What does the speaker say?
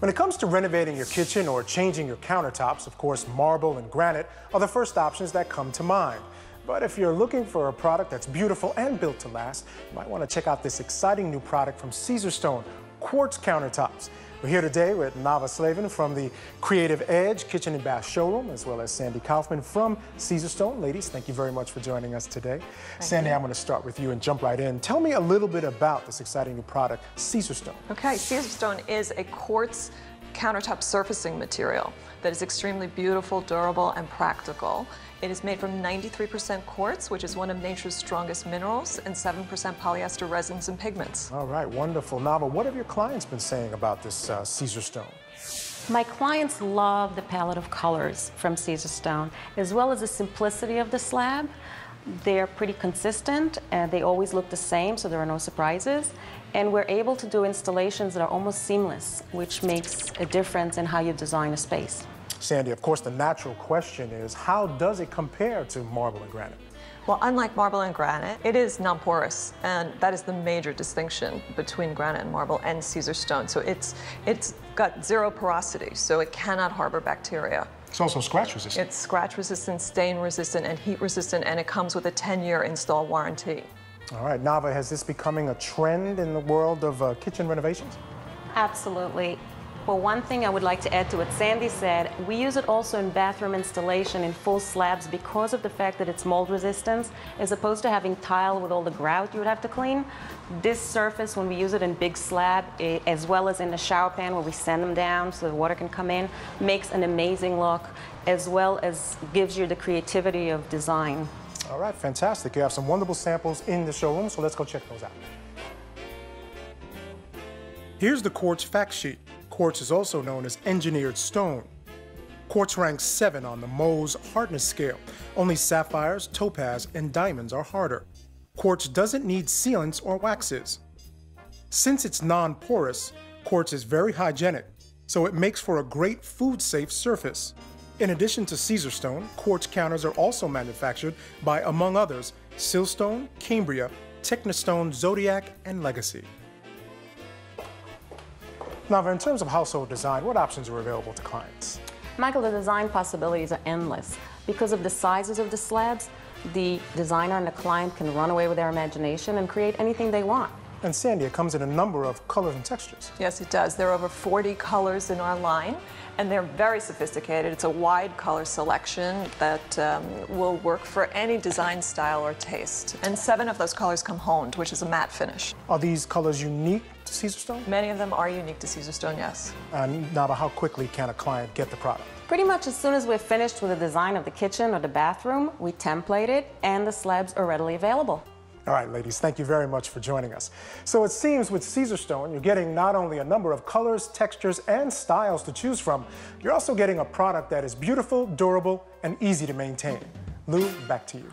When it comes to renovating your kitchen or changing your countertops, of course, marble and granite are the first options that come to mind. But if you're looking for a product that's beautiful and built to last, you might want to check out this exciting new product from Caesarstone, quartz countertops. We're here today with Nava Slavin from the Creative Edge Kitchen and Bath Showroom, as well as Sandy Kaufman from Caesarstone. Ladies, thank you very much for joining us today. Thank Sandy, you. I'm going to start with you and jump right in. Tell me a little bit about this exciting new product, Caesarstone. Okay, Caesarstone is a quartz countertop surfacing material that is extremely beautiful, durable, and practical. It is made from 93% quartz, which is one of nature's strongest minerals, and 7% polyester resins and pigments. All right, wonderful. Nava, what have your clients been saying about this uh, Caesarstone? My clients love the palette of colors from Caesarstone, as well as the simplicity of the slab. They're pretty consistent and they always look the same, so there are no surprises. And we're able to do installations that are almost seamless, which makes a difference in how you design a space. Sandy, of course, the natural question is how does it compare to marble and granite? Well, unlike marble and granite, it is non-porous, and that is the major distinction between granite and marble and Caesarstone. So it's it's got zero porosity, so it cannot harbor bacteria. It's also scratch resistant. It's scratch resistant, stain resistant, and heat resistant, and it comes with a 10-year install warranty. All right, Nava, has this becoming a trend in the world of uh, kitchen renovations? Absolutely. Well, one thing I would like to add to what Sandy said, we use it also in bathroom installation in full slabs because of the fact that it's mold resistant, as opposed to having tile with all the grout you would have to clean. This surface, when we use it in big slab, eh, as well as in the shower pan where we sand them down so the water can come in, makes an amazing look, as well as gives you the creativity of design. All right, fantastic. You have some wonderful samples in the showroom, so let's go check those out. Here's the quartz fact sheet. Quartz is also known as engineered stone. Quartz ranks 7 on the Mohs hardness scale. Only sapphires, topaz, and diamonds are harder. Quartz doesn't need sealants or waxes. Since it's non-porous, quartz is very hygienic, so it makes for a great food-safe surface. In addition to Caesarstone, quartz counters are also manufactured by, among others, Silestone, Cambria, Technostone, Zodiaq, and Legacy. Now, in terms of household design, what options are available to clients? Michael, the design possibilities are endless. Because of the sizes of the slabs, the designer and the client can run away with their imagination and create anything they want. And Sandy, it comes in a number of colors and textures. Yes, it does. There are over 40 colors in our line, and they're very sophisticated. It's a wide color selection that um, will work for any design style or taste. And seven of those colors come honed, which is a matte finish. Are these colors unique to Caesarstone? Many of them are unique to Caesarstone, yes. And Nava, how quickly can a client get the product? Pretty much as soon as we're finished with the design of the kitchen or the bathroom, we template it, and the slabs are readily available. All right, ladies, thank you very much for joining us. So it seems with Caesarstone, you're getting not only a number of colors, textures, and styles to choose from, you're also getting a product that is beautiful, durable, and easy to maintain. Lou, back to you.